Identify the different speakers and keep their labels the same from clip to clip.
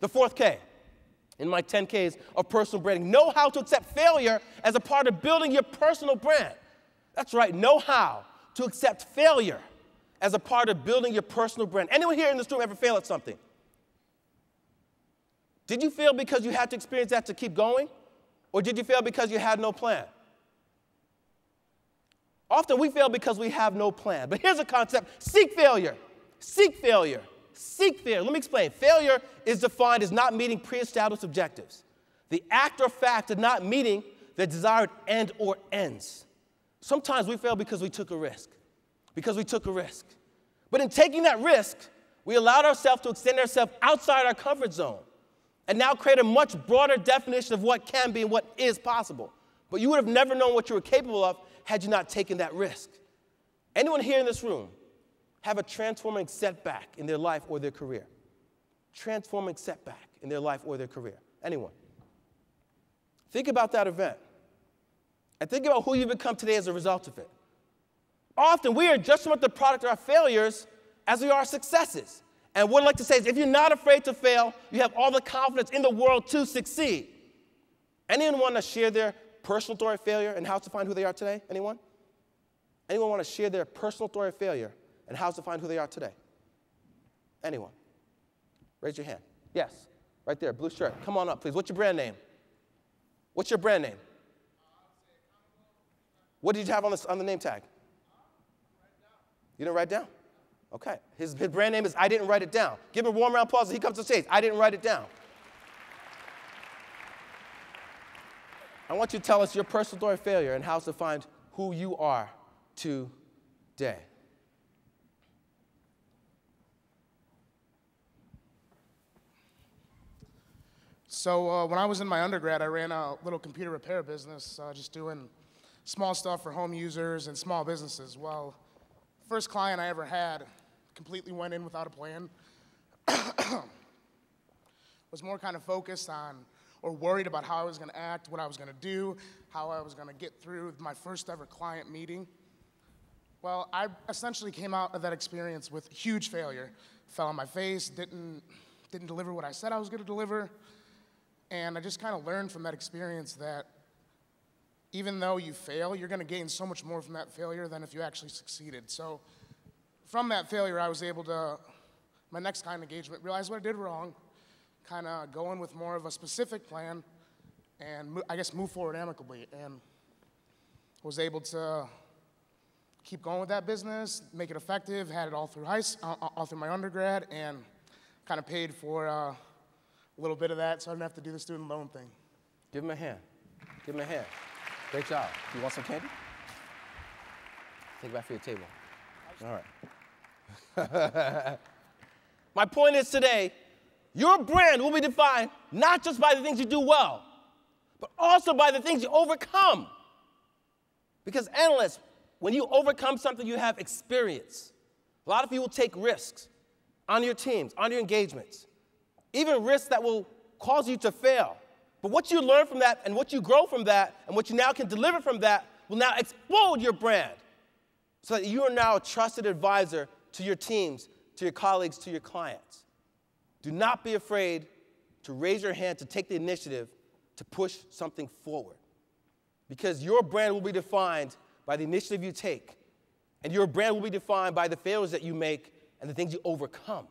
Speaker 1: The fourth K in my 10 Ks of personal branding. Know how to accept failure as a part of building your personal brand. That's right, know how to accept failure as a part of building your personal brand. Anyone here in this room ever fail at something? Did you fail because you had to experience that to keep going? Or did you fail because you had no plan? Often we fail because we have no plan. But here's a concept seek failure. Seek failure. Seek failure. Let me explain. Failure is defined as not meeting pre established objectives, the act or fact of not meeting the desired end or ends. Sometimes we fail because we took a risk, because we took a risk. But in taking that risk, we allowed ourselves to extend ourselves outside our comfort zone and now create a much broader definition of what can be and what is possible. But you would have never known what you were capable of had you not taken that risk. Anyone here in this room have a transforming setback in their life or their career? Transforming setback in their life or their career? Anyone? Think about that event. And think about who you've become today as a result of it. Often we are just much the product of our failures as we are successes. And what I'd like to say is if you're not afraid to fail, you have all the confidence in the world to succeed. Anyone want to share their personal story of failure and how to find who they are today? Anyone? Anyone want to share their personal story of failure and how's to find who they are today? Anyone? Raise your hand. Yes, right there, blue shirt. Come on up, please. What's your brand name? What's your brand name? What did you have on the, on the name tag? You didn't write down? Okay. His, his brand name is I Didn't Write It Down. Give him a warm round of applause as he comes to stage. I didn't write it down. I want you to tell us your personal story of failure and how to find who you are today.
Speaker 2: So uh, when I was in my undergrad, I ran a little computer repair business, uh, just doing small stuff for home users and small businesses. Well, first client I ever had completely went in without a plan. was more kind of focused on or worried about how I was going to act, what I was going to do, how I was going to get through my first ever client meeting. Well, I essentially came out of that experience with huge failure. Fell on my face, didn't, didn't deliver what I said I was going to deliver. And I just kind of learned from that experience that even though you fail, you're going to gain so much more from that failure than if you actually succeeded. So from that failure, I was able to, my next kind of engagement, realize what I did wrong, kind of go in with more of a specific plan, and I guess move forward amicably. And was able to keep going with that business, make it effective, had it all through high, uh, all through my undergrad, and kind of paid for uh, a little bit of that so I didn't have to do the student loan thing.
Speaker 1: Give him a hand. Give him a hand. Great job. You want some candy? Take it back for your table. All right. My point is today, your brand will be defined not just by the things you do well, but also by the things you overcome. Because analysts, when you overcome something, you have experience. A lot of you will take risks on your teams, on your engagements, even risks that will cause you to fail. But what you learn from that and what you grow from that and what you now can deliver from that will now explode your brand so that you are now a trusted advisor to your teams, to your colleagues, to your clients. Do not be afraid to raise your hand, to take the initiative to push something forward. Because your brand will be defined by the initiative you take, and your brand will be defined by the failures that you make and the things you overcome.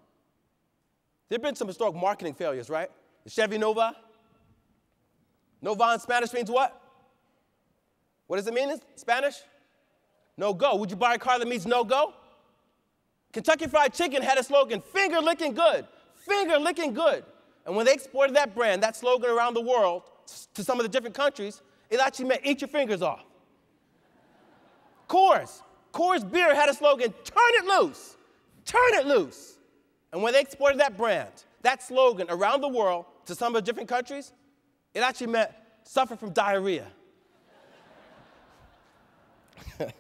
Speaker 1: There have been some historic marketing failures, right? The Chevy Nova, Nova in Spanish means what? What does it mean in Spanish? No go. Would you buy a car that means no go? Kentucky Fried Chicken had a slogan, finger licking good, finger licking good. And when they exported that brand, that slogan around the world to some of the different countries, it actually meant eat your fingers off. Coors, Coors Beer had a slogan, turn it loose, turn it loose. And when they exported that brand, that slogan around the world to some of the different countries, it actually meant suffer from diarrhea.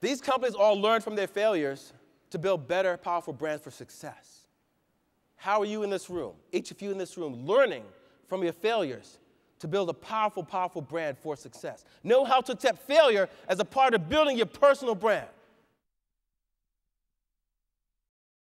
Speaker 1: These companies all learned from their failures to build better, powerful brands for success. How are you in this room, each of you in this room, learning from your failures to build a powerful, powerful brand for success? Know how to accept failure as a part of building your personal brand.